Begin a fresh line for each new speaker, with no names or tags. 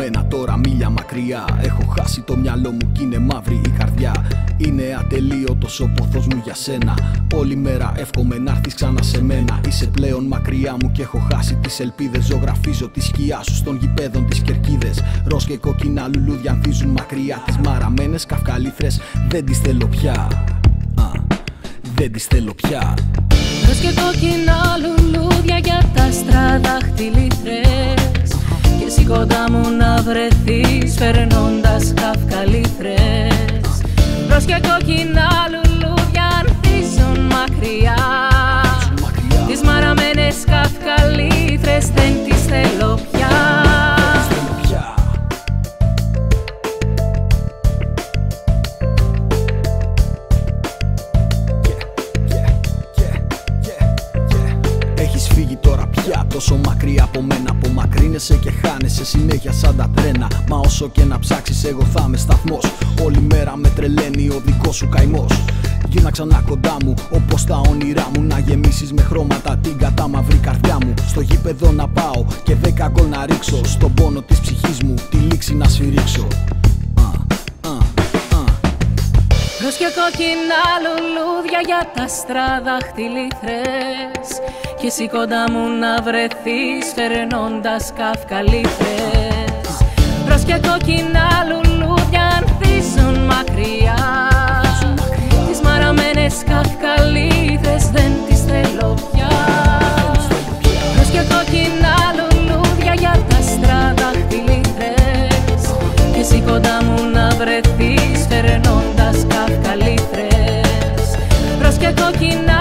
Μένα τώρα μίλια μακριά. Έχω χάσει το μυαλό μου κι είναι μαύρη η καρδιά. Είναι ατελείωτος ο ποθός μου για σένα. Όλη μέρα εύχομαι να έρθεις ξανά σε μένα. Είσαι πλέον μακριά μου και έχω χάσει τις ελπίδες. Ζωγραφίζω τη σκιά σου στον γηπέδων τις κερκίδες. Ροζ και κόκκινα λουλούδια ανθίζουν μακριά. Τις μαραμένες καυκαλίθρες δεν τις θέλω πια. Α, Δεν τις θέλω πια.
Ροζ και κόκκινα λουλούδια για τα άστρα δαχτυλίθρες Και εσύ κοντά μου να βρεθείς φερνώντας καυκαλίθρες Ροζ και κόκκινα λουλούδια ανθίζουν μακριά.
Μακριά
Τις μαραμένες καυκαλίθρες δεν τις θέλω πια.
Δεν τις θέλω πια Έχεις φύγει τώρα πια τόσο μακριά από μένα Απομακρύνεσαι και χάνεσαι συνέχεια σαν τα τρένα. Μα όσο και να ψάξεις εγώ θα είμαι σταθμός. Όλη μέρα με τρελαίνει ο δικός σου καημός. Γίνα ξανά κοντά μου όπως τα όνειρά μου. Να γεμίσεις με χρώματα την κατάμαυρη καρδιά μου. Στο γήπεδο να πάω και δέκα γκολ να ρίξω. Στον πόνο της ψυχής μου τη λήξη να σφυρίξω
και κόκκινα λουλούδια για τα άστρα δαχτυλίθρες Και εσύ κοντά μου να βρεθείς φερνώντας καυκαλίθρες Ροζ και κόκκινα βρεθείς φερνώντας καυκαλίθρες Ροζ και κόκκινα